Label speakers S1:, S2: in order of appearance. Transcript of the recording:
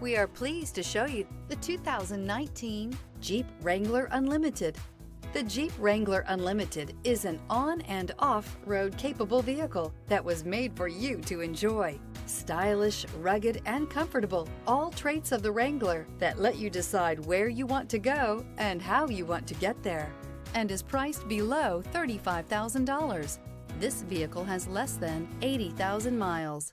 S1: We are pleased to show you the 2019 Jeep Wrangler Unlimited. The Jeep Wrangler Unlimited is an on and off road capable vehicle that was made for you to enjoy. Stylish, rugged, and comfortable, all traits of the Wrangler that let you decide where you want to go and how you want to get there, and is priced below $35,000. This vehicle has less than 80,000 miles.